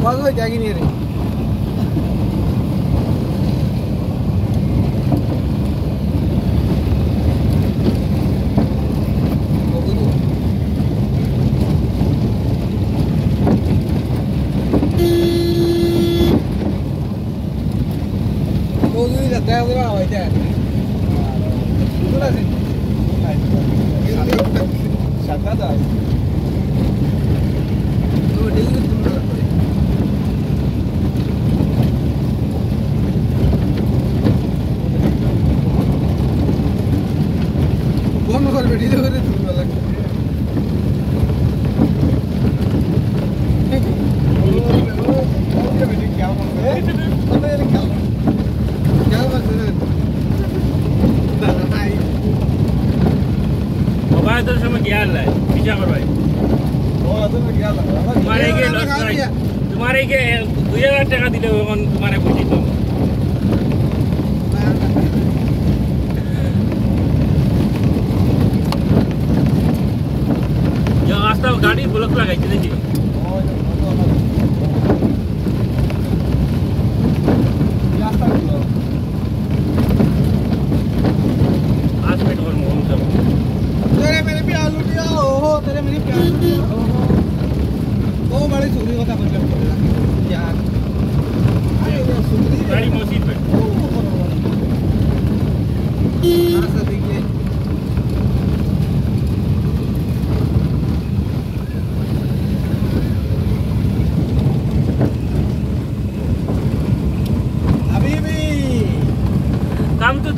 Bagus je hari ni hari. Yeah. Uh, what is it? Shut up. Shut up. Phone করবে নিজে করে তুলবে লাগবে তোমার তোমার তোমার তোমার তোমার তোমার তোমার তোমার তোমার তোমার তোমার তোমার তোমার তোমার তোমার তোমার ブロックなんか行ってないけど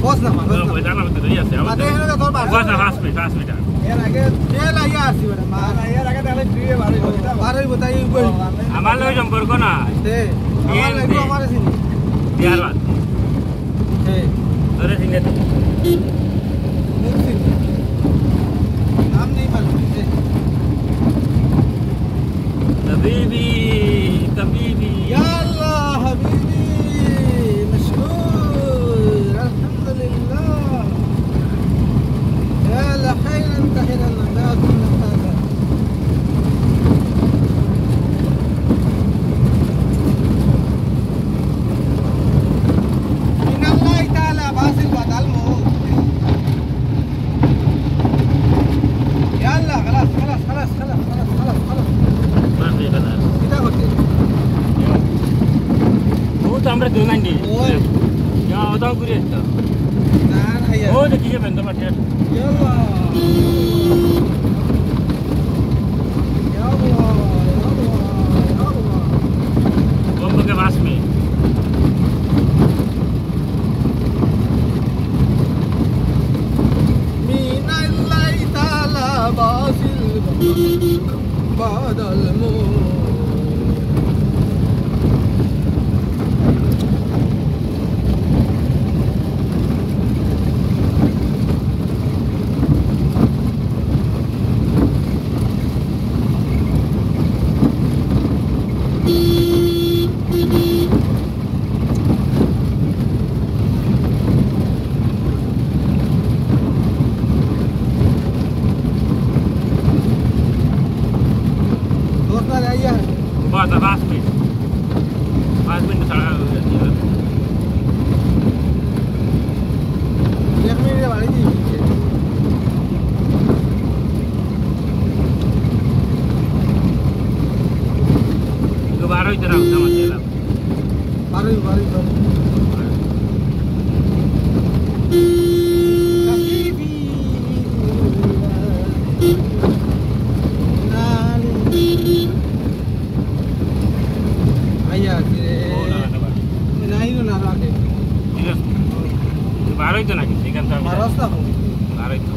Fost nada más. Era la batería, se llama. Fost nada más, fast meter. আমার লগে সম্পর্ক না আমার আমরা দুই মাইন্ডি যা ওটাও ঘুরে আসতো না না ও দেখি যাবেন তোমার ঠিক بعد الموت Wah, tak faham sikit Faham pun tak tahu Dia ni dia buat lagi Itu baru itu dah sama dia lah Baru, baru itu Baru আইনো না আগে বারোই তো নাকি এখান থেকে বারোই তো